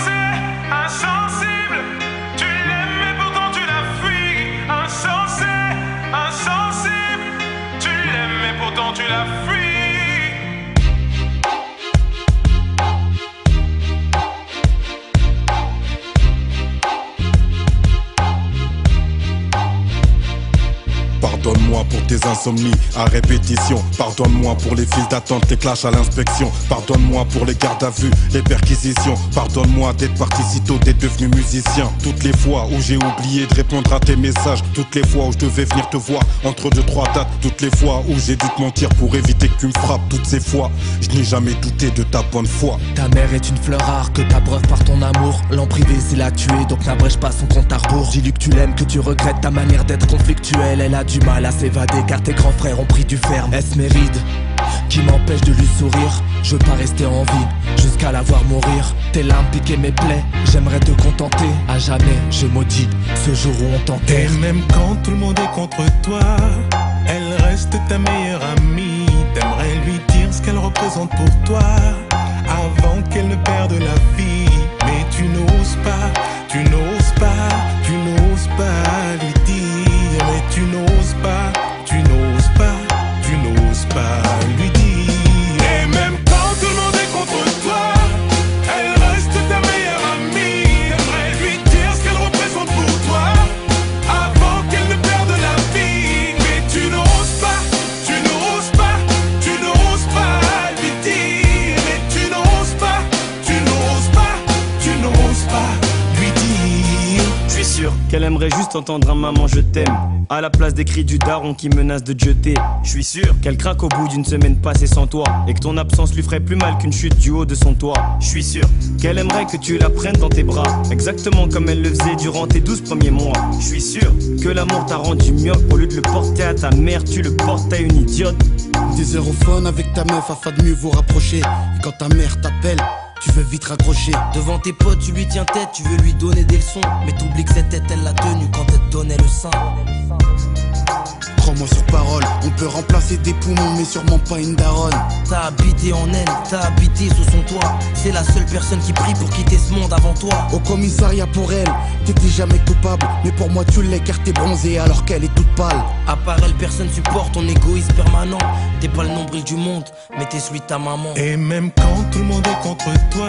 I saw Pardonne-moi pour tes insomnies à répétition. Pardonne-moi pour les files d'attente, les clashs à l'inspection. Pardonne-moi pour les gardes à vue, les perquisitions. Pardonne-moi d'être parti si tôt, d'être devenu musicien. Toutes les fois où j'ai oublié de répondre à tes messages. Toutes les fois où je devais venir te voir entre deux, trois dates. Toutes les fois où j'ai dû te mentir pour éviter que tu me frappes. Toutes ces fois, je n'ai jamais douté de ta bonne foi. Ta mère est une fleur rare que t'abreuves par ton amour. L'an privé, c'est l'a tué, donc n'abrège pas son compte à rebours. Dis-lui que tu l'aimes, que tu regrettes ta manière d'être conflictuelle. Elle a du mal à s'évader car tes grands frères ont pris du ferme. Est-ce méride qui m'empêche de lui sourire? Je veux pas rester en vie jusqu'à la voir mourir. Tes larmes piquaient mes plaies, j'aimerais te contenter. À jamais, je maudis ce jour où on Et t'enterre. même quand tout le monde est contre toi, elle reste ta meilleure amie. T'aimerais lui dire ce qu'elle représente pour toi, avant qu'elle ne perde la vie. Mais tu n'oses pas, tu n'oses pas, tu n'oses pas lui tu n'oses pas, tu n'oses pas, tu n'oses pas lui Qu'elle aimerait juste entendre un maman je t'aime. À la place des cris du daron qui menace de te jeter. Je suis sûr qu'elle craque au bout d'une semaine passée sans toi. Et que ton absence lui ferait plus mal qu'une chute du haut de son toit. Je suis sûr qu'elle aimerait que tu la prennes dans tes bras. Exactement comme elle le faisait durant tes douze premiers mois. Je suis sûr que l'amour t'a rendu myope. Au lieu de le porter à ta mère, tu le portes à une idiote. Des aérophones avec ta meuf afin de mieux vous rapprocher. Et quand ta mère t'appelle, tu veux vite raccrocher. Devant tes potes, tu lui tiens tête, tu veux lui donner des leçons. Mais t'oublies que cette tête, elle l'a tenue quand elle te donnait le sein. Crois-moi sur parole, on peut remplacer des poumons, mais sûrement pas une daronne. T'as habité en elle, t'as habité sous son toit. C'est la seule personne qui prie pour quitter ce monde avant toi. Au commissariat pour elle, t'étais jamais coupable. Mais pour moi, tu l'es car t'es bronzé alors qu'elle est toute pâle. À part elle, personne supporte ton égoïsme permanent. T'es pas le nombril du monde, mais t'es celui de ta maman. Et même quand tout le monde est contre toi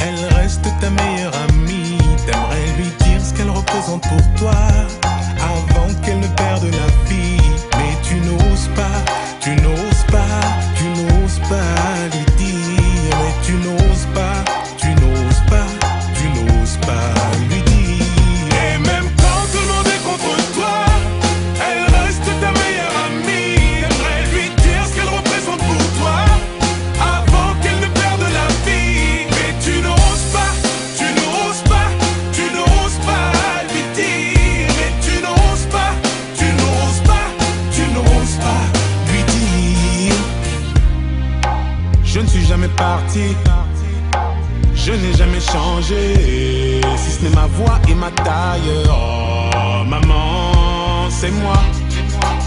Elle reste ta meilleure amie T'aimerais lui dire ce qu'elle représente pour toi Avant qu'elle ne perde la vie. Mais tu n'oses pas, tu n'oses n'est ma voix et ma taille. Oh, maman, c'est moi.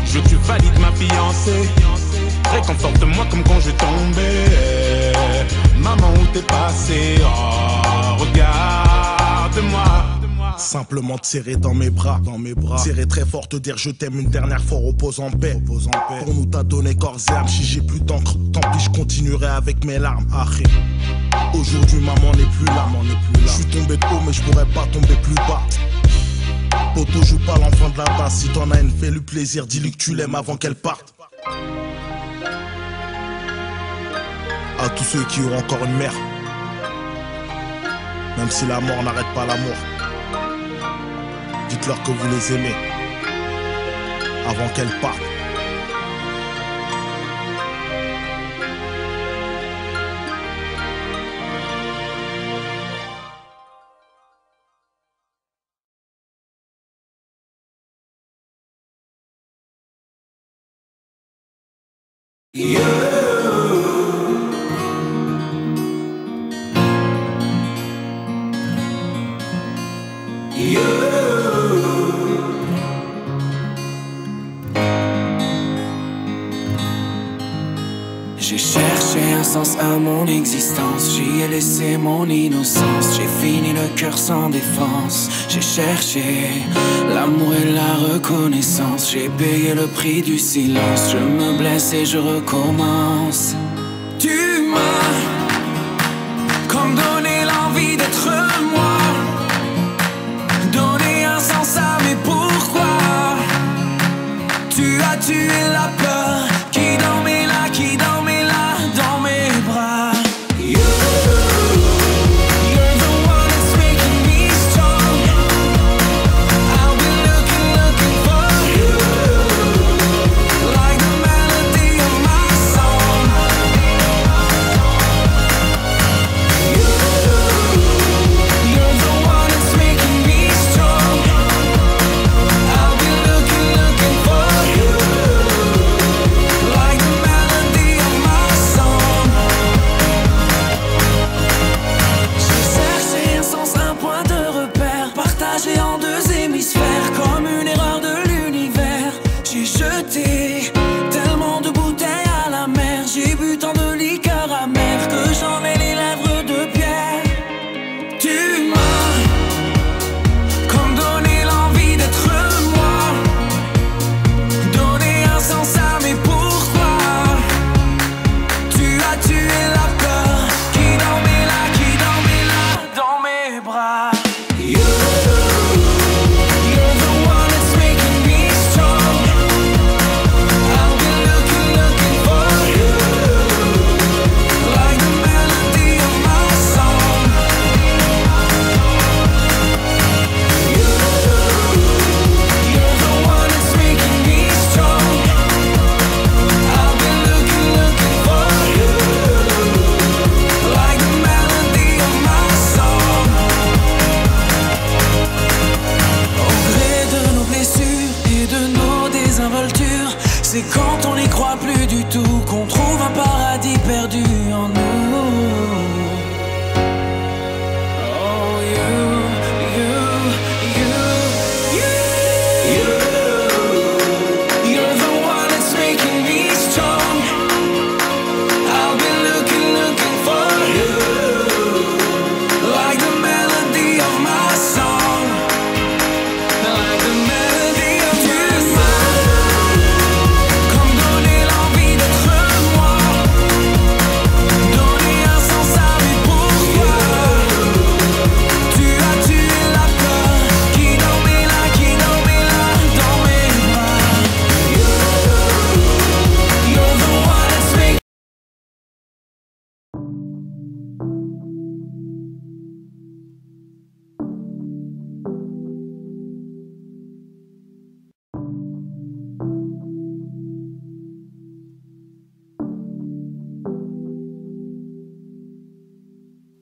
Je veux que tu valides ma fiancée. Réconforte-moi comme quand je tombais. Maman, où t'es passé? Oh, regarde-moi. Simplement te serrer dans mes bras, dans mes bras. Serrer très fort, te dire je t'aime une dernière fois, repose en paix. Repose en paix. Pour nous t'as donné corps et âme, si j'ai plus d'encre, tant pis je continuerai avec mes larmes. Arrête. Aujourd'hui maman n'est plus là, maman n'est plus là. Je suis tombé haut mais je pourrais pas tomber plus bas. Poto joue pas l'enfant de la tasse, si t'en as une fais-lui plaisir, dis-lui que tu l'aimes avant qu'elle parte. À tous ceux qui auront encore une mère, même si la mort n'arrête pas l'amour. Dites-leur que vous les aimez avant qu'elles partent. sens à mon existence. J'y ai laissé mon innocence. J'ai fini le cœur sans défense. J'ai cherché l'amour et la reconnaissance. J'ai payé le prix du silence. Je me blesse et je recommence. Tu m'as comme donné l'envie d'être moi. Donné un sens à mes pourquoi. Tu as tué la C'est quand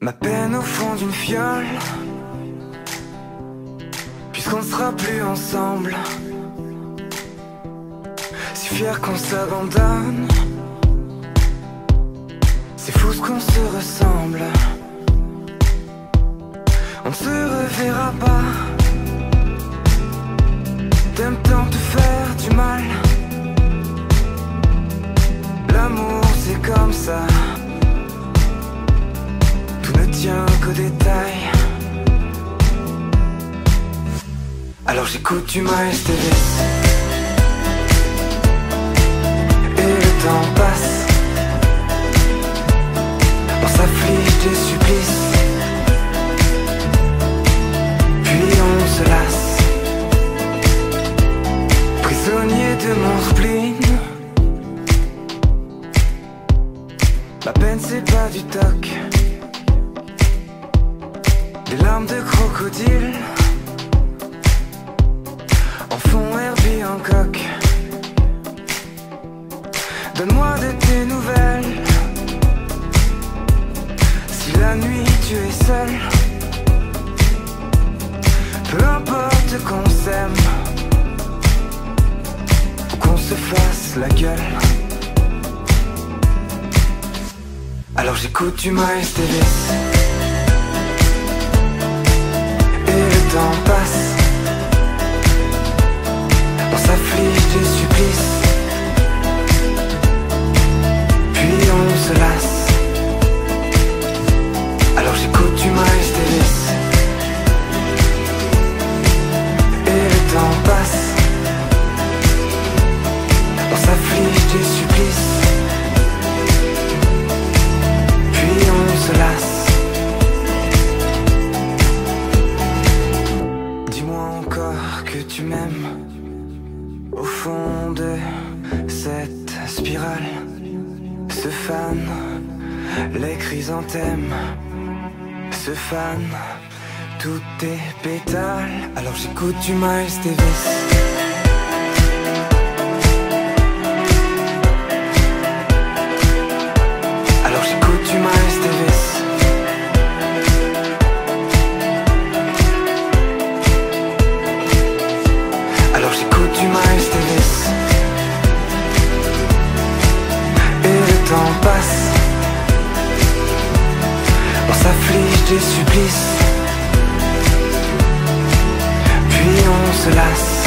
Ma peine au fond d'une fiole. Puisqu'on ne sera plus ensemble. Si fier qu'on s'abandonne. C'est fou ce qu'on se ressemble. On ne se reverra pas. T'aimes tant te faire du mal. L'amour c'est comme ça tient qu'aux détails Alors j'écoute du Miles Davis crocodile. En fond Herbie en coq Donne-moi de tes nouvelles. Si la nuit tu es seul Peu importe qu'on s'aime Ou qu'on se fasse la gueule. Alors j'écoute du Miles Davis don't tu m'aimes. Au fond de cette spirale Ce fan, les chrysanthèmes Ce fan, tous tes pétales. Alors j'écoute du Miles Davis s'afflige des supplices. Puis on se lasse.